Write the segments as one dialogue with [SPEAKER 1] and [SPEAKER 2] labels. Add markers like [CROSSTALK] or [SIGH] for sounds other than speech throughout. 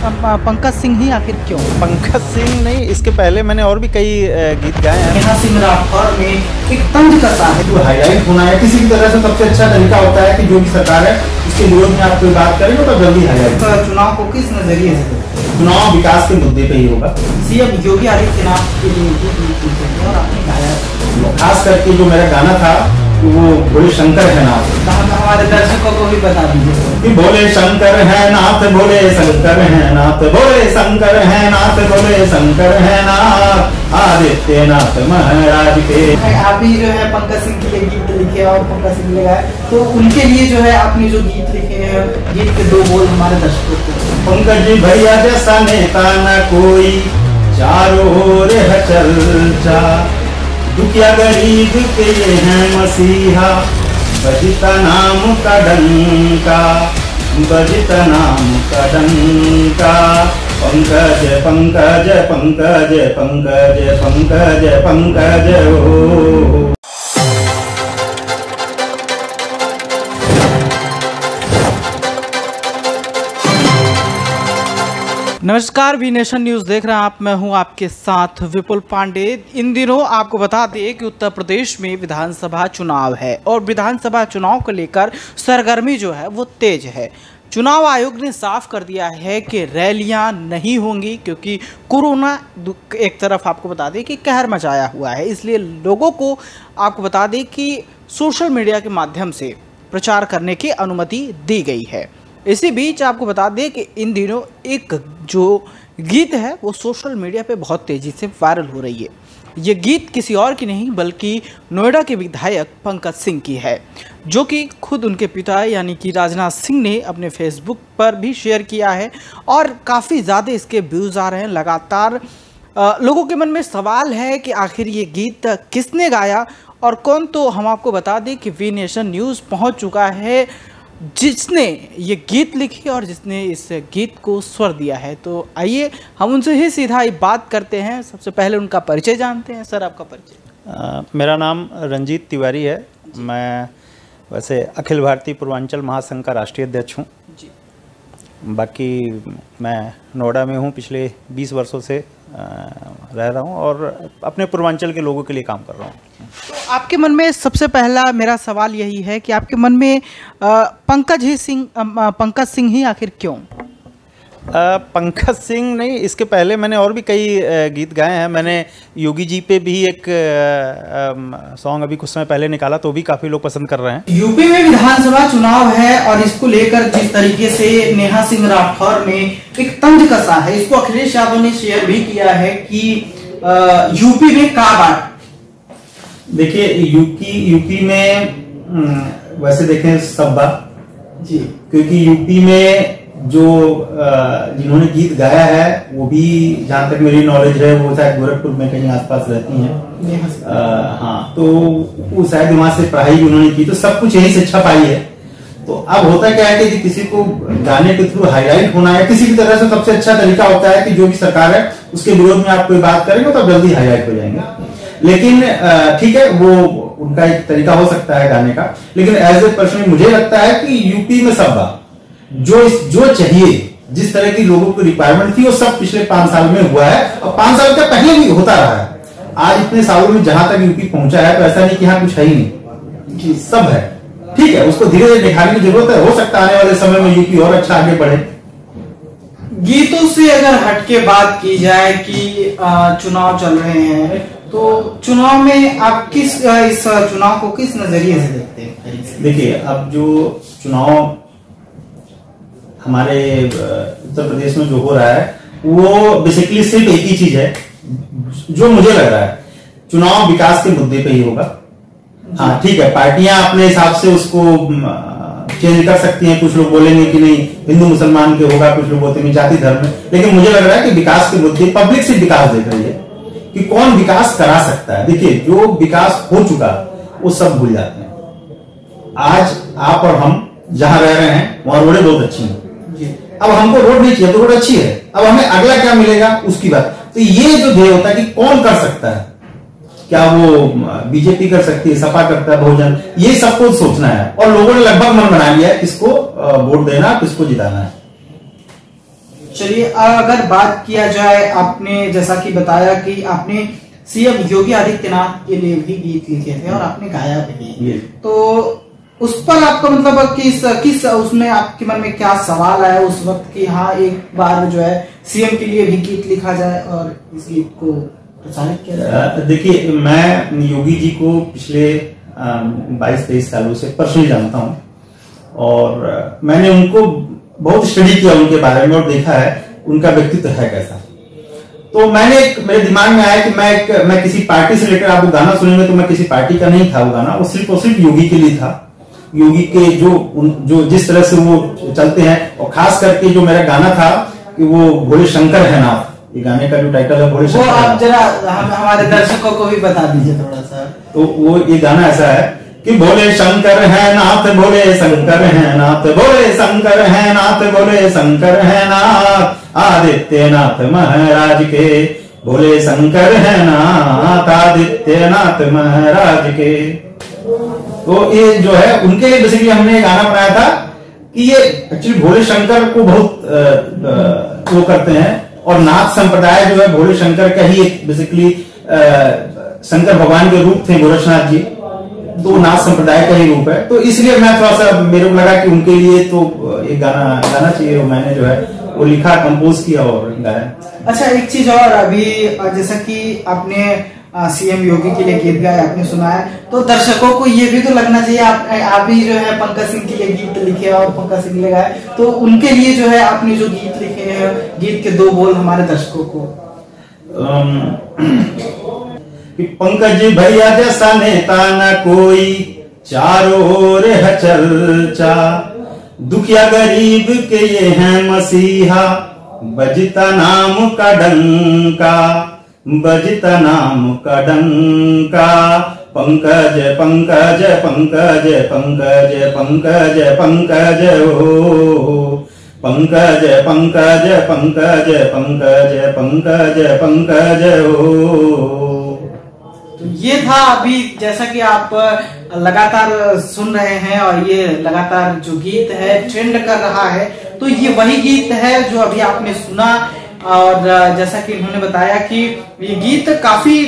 [SPEAKER 1] पंकज सिंह ही आखिर क्यों?
[SPEAKER 2] पंकज सिंह नहीं इसके पहले मैंने और भी कई गीत गाए हैं।
[SPEAKER 1] नेहा सिंह राठौर में एक तंज कसा है
[SPEAKER 3] जो हाईलाइट होना है। किसी भी तरह से सबसे अच्छा तरीका होता है कि जो भी सरकार है उसके विरोध में आप कोई बात करेंगे तो जल्दी हाईलाइट
[SPEAKER 1] तो चुनाव को किस नज़रिए से?
[SPEAKER 3] चुनाव विकास के मुद्दे पे ही होगा।
[SPEAKER 1] सीएम योगी आदित्यनाथ के लिए और आपने गाया।
[SPEAKER 3] खास करके जो मेरा गाना था वो भोले शंकर है
[SPEAKER 1] हम हमारे दर्शकों को भी बता दीजिए।
[SPEAKER 3] कि भोले शंकर है नाथ भोले शंकर है नाथ भोले शंकर है नाथ भोले शंकर है नाथ आदित्य नाथ महाराज के।
[SPEAKER 1] आप भी जो है पंकज सिंह के लिए गीत लिखे और पंकज सिंह ने गाए तो उनके लिए जो है आपने जो गीत लिखे हैं गीत के दो बोल हमारे दर्शकों को।
[SPEAKER 3] पंकज जी भैया जैसा नेता न कोई चारों ओर है चर्चा। दुखिया गरीब के ये हैं मसीहा। बजता नाम का डंका बजता नाम का डंका पंकज पंकज पंकज
[SPEAKER 1] नमस्कार, वी नेशन न्यूज़ देख रहे हैं आप। मैं हूँ आपके साथ विपुल पांडे। इन दिनों आपको बता दें कि उत्तर प्रदेश में विधानसभा चुनाव है और विधानसभा चुनाव को लेकर सरगर्मी जो है वो तेज है। चुनाव आयोग ने साफ़ कर दिया है कि रैलियाँ नहीं होंगी क्योंकि कोरोना एक तरफ़ आपको बता दें कि कहर मचाया हुआ है। इसलिए लोगों को आपको बता दें कि सोशल मीडिया के माध्यम से प्रचार करने की अनुमति दी गई है। इसी बीच आपको बता दें कि इन दिनों एक जो गीत है, वो सोशल मीडिया पे बहुत तेज़ी से वायरल हो रही है। ये गीत किसी और की नहीं, बल्कि नोएडा के विधायक पंकज सिंह की है, जो कि खुद उनके पिता यानी कि राजनाथ सिंह ने अपने फेसबुक पर भी शेयर किया है और काफ़ी ज़्यादा इसके व्यूज़ आ रहे हैं लगातार। लोगों के मन में सवाल है कि आखिर ये गीत किसने गाया और कौन? तो हम आपको बता दें कि वी नेशन न्यूज़ पहुँच चुका है जिसने ये गीत लिखी और जिसने इस गीत को स्वर दिया है तो आइए हम उनसे ही सीधा ही बात करते हैं। सबसे पहले उनका परिचय जानते हैं। सर आपका परिचय?
[SPEAKER 2] मेरा नाम रंजीत तिवारी है। मैं वैसे अखिल भारतीय पूर्वांचल महासंघ का राष्ट्रीय अध्यक्ष हूँ। बाकी मैं नोएडा में हूँ, पिछले 20 वर्षों से रह रहा हूँ और अपने पूर्वांचल के लोगों के लिए काम कर रहा हूँ।
[SPEAKER 1] तो आपके मन में सबसे पहला मेरा सवाल यही है कि आपके मन में पंकज ही सिंह पंकज सिंह ही आखिर क्यों?
[SPEAKER 2] पंकज सिंह नहीं इसके पहले मैंने और भी कई गीत गाए हैं। मैंने योगी जी पे भी एक सॉन्ग अभी कुछ समय पहले निकाला तो भी काफ़ी लोग पसंद कर रहे हैं।
[SPEAKER 1] यूपी में विधानसभा चुनाव है और इसको लेकर जिस तरीके से नेहा सिंह राठौर ने एक तंज कसा है इसको अखिलेश यादव ने शेयर भी किया है कि यूपी में का बात?
[SPEAKER 3] देखिए यूपी यूपी में वैसे देखें सब्बा
[SPEAKER 1] जी।
[SPEAKER 3] क्योंकि यूपी में जो जिन्होंने गीत गाया है वो भी जहाँ तक मेरी नॉलेज है वो शायद गोरखपुर में कहीं आसपास रहती हैं। हाँ तो वो शायद वहाँ से पढ़ाई भी उन्होंने की तो सब कुछ यहीं से छप आई है। तो अब होता क्या है कि किसी को गाने के थ्रू हाईलाइट होना है किसी भी तरह से सबसे अच्छा तरीका होता है कि जो भी सरकार है उसके विरोध में आप कोई बात करेंगे तो जल्दी हाईलाइट हो जाएँगे। लेकिन ठीक है वो उनका एक तरीका हो सकता है गाने का लेकिन एज ए पर्सन मुझे लगता है कि यूपी में सब बात। जो इस जो चाहिए जिस तरह की लोगों को रिक्वायरमेंट थी वो सब पिछले पाँच साल में हुआ है। और पाँच साल का पहले भी होता रहा है। आज इतने सालों में जहाँ तक यूपी पहुँचा है तो ऐसा नहीं कि यहाँ कुछ है ही नहीं। सब है। ठीक है उसको धीरे धीरे निखारने की ज़रूरत है। हो सकता है आने वाले समय में यूपी और अच्छा आगे बढ़े।
[SPEAKER 1] गीतों से अगर हटके बात की जाए कि चुनाव चल रहे हैं तो चुनाव में आप किस इस चुनाव को किस नज़रिए से देखते हैं?
[SPEAKER 3] देखिए अब जो चुनाव हमारे उत्तर प्रदेश में जो हो रहा है वो बेसिकली सिर्फ़ एक ही चीज़ है जो मुझे लग रहा है। चुनाव विकास के मुद्दे पे ही होगा। हाँ ठीक है पार्टियाँ अपने हिसाब से उसको चेंज कर सकती हैं। कुछ लोग बोलेंगे कि नहीं हिंदू मुसलमान के होगा कुछ लोग बोलते हैं जाति धर्म में लेकिन मुझे लग रहा है कि विकास के मुद्दे पब्लिक से विकास देख रही है। कि कौन विकास करा सकता है? देखिए जो विकास हो चुका वो सब भूल जाते हैं। आज आप और हम जहाँ रह रहे हैं वहाँ रोडें बहुत अच्छी हैं। अब हमको रोड नहीं चाहिए तो रोड अच्छी है। अब हमें अगला क्या मिलेगा? उसकी बात। तो ये जो ध्येय होता है कि कौन कर सकता है? क्या वो बीजेपी कर सकती है सपा करता है बहुजन? ये सबको सोचना है। और लोगों ने लगभग मन बना लिया है किसको वोट देना किसको जिताना है।
[SPEAKER 1] चलिए अगर बात किया जाए आपने जैसा कि बताया कि आपने सीएम योगी आदित्यनाथ के लिए भी गीत लिखे थे और आपने गाया भी। तो उस पर आपका मतलब किस किस, उसमें आपके मन में क्या सवाल आया उस वक्त कि हाँ एक बार जो है सीएम के लिए भी गीत लिखा जाए और इस गीत को प्रसारित किया जाए?
[SPEAKER 3] देखिए, मैं योगी जी को पिछले बाईस, तेईस सालों से पर्सनली जानता हूँ और मैंने उनको बहुत स्टडी किया उनके बारे में और देखा है, उनका व्यक्तित्व है कैसा। तो मैंने मेरे दिमाग में आया कि मैं एक, मैं किसी पार्टी से लेकर, आप गाना सुनेंगे तो मैं किसी पार्टी का नहीं था वो गाना, वो सिर्फ़ और सिर्फ़ योगी के लिए था। योगी के जो उन, जो जिस तरह से वो चलते हैं और खास करके जो मेरा गाना था कि वो भोले शंकर है नाथ ये गाने का जो टाइटल है भोले शंकर
[SPEAKER 1] आप जरा हम हमारे दर्शकों को भी बता दीजिए थोड़ा सा।
[SPEAKER 3] तो वो ये गाना ऐसा है कि भोले शंकर है नाथ भोले शंकर है नाथ भोले शंकर है नाथ भोले शंकर है नाथ आदित्य नाथ महाराज के। भोले शंकर है नाथ आदित्य नाथ महाराज के। तो ये जो है, उनके लिए बेसिकली हमने गाना बनाया था कि ये एक्चुअली भोले शंकर को बहुत वो करते हैं और नाथ संप्रदाय जो है भोले शंकर का ही एक बेसिकली शंकर भगवान के रूप थे गोरखनाथ जी। तो नाथ संप्रदाय का ही रूप है। तो इसलिए मैं थोड़ा सा मेरे को लगा कि उनके लिए तो ये गाना गाना चाहिए और मैंने जो है वो लिखा कंपोज किया और गाया।
[SPEAKER 1] अच्छा एक चीज़ और अभी, जैसा कि आपने सीएम योगी के लिए गीत गाया, आपने सुनाया। तो दर्शकों को ये भी तो लगना चाहिए, आप आप भी जो है पंकज सिंह के लिए गीत लिखे और पंकज सिंह ने गाया। तो उनके लिए जो है आपने जो गीत लिखे हैं, गीत के दो बोल हमारे दर्शकों को
[SPEAKER 3] पंकज भैया जैसा नेता न कोई, चारों ओर है चर्चा। दुखिया गरीब के ये हैं मसीहा, बजता नाम का डंका। बजता नाम का डंका पंकज पंकज पंकज पंकज पंकज पंकज ओ पंकज पंकज पंकज पंकज पंकज पंकज ओ
[SPEAKER 1] तो ये था अभी जैसा कि आप लगातार सुन रहे हैं और ये लगातार जो गीत है ट्रेंड कर रहा है तो ये वही गीत है जो अभी आपने सुना और जैसा कि उन्होंने बताया कि ये गीत काफ़ी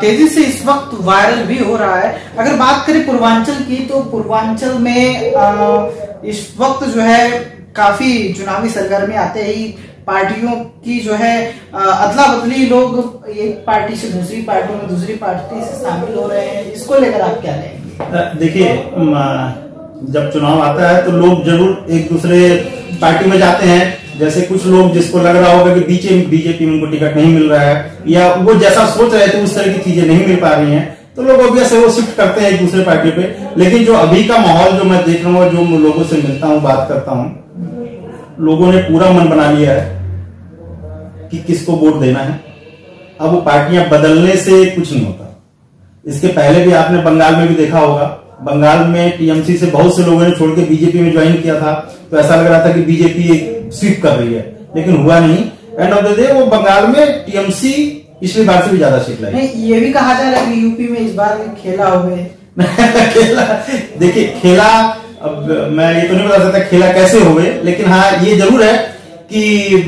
[SPEAKER 1] तेज़ी से इस वक्त वायरल भी हो रहा है। अगर बात करें पूर्वांचल की तो पूर्वांचल में इस वक्त जो है काफ़ी चुनावी सरगर्मी आते ही पार्टियों की जो है अदला बदली लोग एक पार्टी से दूसरी पार्टी में दूसरी पार्टी से शामिल हो रहे हैं। इसको लेकर आप क्या कहेंगे?
[SPEAKER 3] देखिए जब चुनाव आता है तो लोग ज़रूर एक दूसरे पार्टी में जाते हैं। जैसे कुछ लोग जिसको लग रहा होगा कि बीचे बीजेपी में उनको टिकट नहीं मिल रहा है, या वो जैसा सोच रहे थे उस तरह की चीज़ें नहीं मिल पा रही हैं तो लोग ऑब्वियस है वो शिफ्ट करते हैं दूसरे पार्टी पे। लेकिन जो अभी का माहौल जो मैं देख रहा हूँ जो लोगों से मिलता हूँ, बात करता हूँ, लोगों ने पूरा मन बना लिया है कि किसको वोट देना है। अब वो पार्टियाँ बदलने से कुछ नहीं होता। इसके पहले भी आपने बंगाल में भी देखा होगा। बंगाल में टीएमसी से बहुत से लोगों ने छोड़ के बीजेपी में ज्वाइन किया था। तो ऐसा लग रहा था कि बीजेपी स्वीप कर रही है। लेकिन हुआ नहीं। एंड ऑफ़ द डे वो बंगाल में टीएमसी पिछली बार से भी ज़्यादा सीट लाई।
[SPEAKER 1] ये भी कहा जा रहा है कि यूपी में इस बार खेला हुए [LAUGHS]
[SPEAKER 3] खेला। देखिए खेला अब मैं ये तो नहीं बता सकता खेला कैसे हुए लेकिन हाँ ये ज़रूर है कि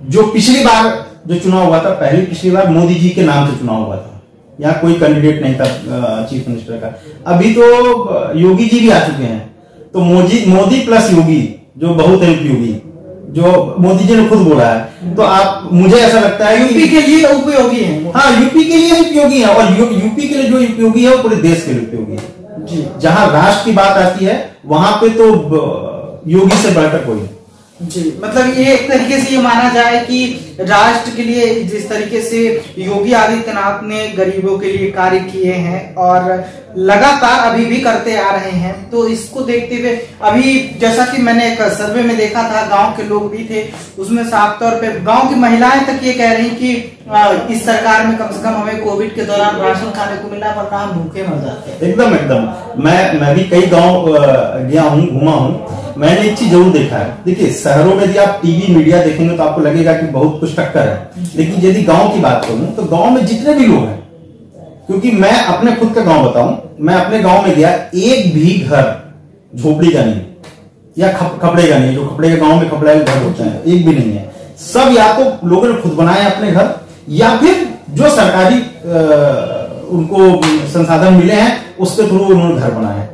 [SPEAKER 3] जो पिछली बार जो चुनाव हुआ था पहली पिछली बार मोदी जी के नाम से चुनाव हुआ था। यहाँ कोई कैंडिडेट नहीं था चीफ मिनिस्टर का। अभी तो योगी जी भी आ चुके हैं। तो मोदी मोदी प्लस योगी जो बहुत है उपयोगी जो मोदी जी ने खुद बोला है। तो आप मुझे ऐसा लगता है
[SPEAKER 1] यूपी के लिए उपयोगी है
[SPEAKER 3] हाँ यूपी के लिए उपयोगी है और यू, यूपी के लिए जो उपयोगी है वो पूरे देश के लिए उपयोगी है।
[SPEAKER 1] जी।
[SPEAKER 3] जहाँ राष्ट्र की बात आती है वहाँ पे तो योगी से बैठक कोई नहीं।
[SPEAKER 1] जी। मतलब ये एक तरीके से ये माना जाए कि राष्ट्र के लिए जिस तरीके से योगी आदित्यनाथ ने गरीबों के लिए कार्य किए हैं और लगातार अभी भी करते आ रहे हैं तो इसको देखते हुए अभी जैसा कि मैंने एक सर्वे में देखा था गाँव के लोग भी थे उसमें साफ़ तौर पे गाँव की महिलाएँ तक ये कह रही कि इस सरकार में कम से कम हमें कोविड के दौरान राशन खाने को मिला वरना हम भूखे मर जाते
[SPEAKER 3] एकदम एकदम। मैं मैं भी कई गाँव गया हूँ घूमा हूँ। मैंने एक चीज़ ज़रूर देखा है। देखिए शहरों में यदि आप टीवी मीडिया देखेंगे तो आपको लगेगा कि बहुत कुछ टक्कर है। लेकिन यदि गाँव की बात करूँ तो गाँव में जितने भी लोग हैं क्योंकि मैं अपने खुद का गाँव बताऊँ मैं अपने गाँव में गया एक भी घर झोपड़ी का नहीं या खप, का नहीं जो खपड़े के गाँव में खपड़े के घर होते हैं एक भी नहीं है। सब या तो लोगों ने खुद बनाए अपने घर या फिर जो सरकारी उनको संसाधन मिले हैं उसके थ्रू उन्होंने घर बनाए।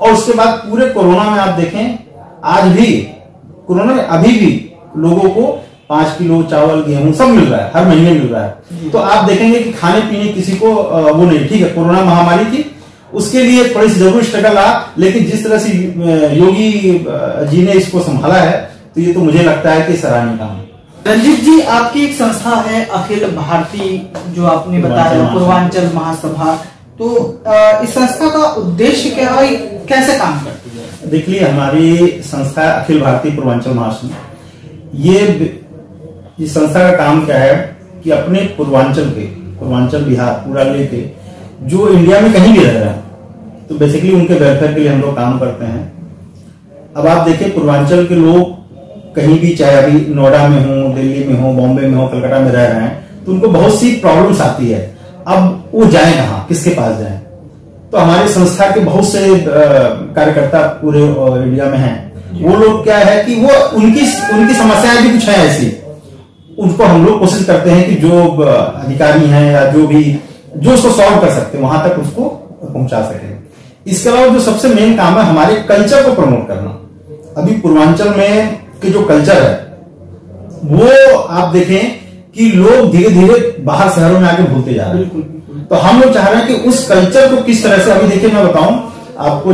[SPEAKER 3] और उसके बाद पूरे कोरोना में आप देखें आज भी कोरोना में अभी भी लोगों को पाँच किलो चावल गेहूँ सब मिल रहा है हर महीने मिल रहा है। तो आप देखेंगे कि खाने पीने किसी को वो नहीं ठीक है कोरोना महामारी थी उसके लिए थोड़ी सी ज़रूर स्ट्रगल रहा लेकिन जिस तरह से योगी जी ने इसको संभाला है तो ये तो मुझे लगता है कि सराहनीय काम
[SPEAKER 1] रंजीत जी आपकी एक संस्था है अखिल भारतीय जो आपने बताया पूर्वांचल महासभा। तो इस संस्था का उद्देश्य क्या है कैसे काम करती है?
[SPEAKER 3] देखिए, हमारी संस्था अखिल भारतीय पूर्वांचल महासभा ये इस संस्था का काम क्या है कि अपने पूर्वांचल के, पूर्वांचल बिहार, पूरा लेके, जो इंडिया में कहीं भी रह रहा हैं तो बेसिकली उनके वेलफेयर के लिए हम लोग काम करते हैं। अब आप देखिए, पूर्वांचल के लोग कहीं भी, चाहे अभी नोएडा में हो, दिल्ली में हो, बॉम्बे में हो, कलकत्ता में रह रहे हैं तो उनको बहुत सी प्रॉब्लम्स आती है। अब वो जाए कहा? किसके पास जाए? तो हमारी संस्था के बहुत से कार्यकर्ता पूरे इंडिया में हैं। वो लोग क्या है कि वो उनकी उनकी समस्याएँ भी कुछ है ऐसी। उनको हम लोग कोशिश करते हैं कि जो अधिकारी हैं या जो भी जो उसको सॉल्व कर सकते हैं वहाँ तक उसको पहुँचा सके। इसके अलावा जो सबसे मेन काम है हमारे कल्चर को प्रमोट करना। अभी पूर्वांचल में के जो कल्चर है वो आप देखें कि लोग धीरे धीरे बाहर शहरों में आके भूलते जा रहे हैं। तो हम लोग चाह रहे हैं कि उस कल्चर को किस तरह से अभी देखिए मैं बताऊँ आपको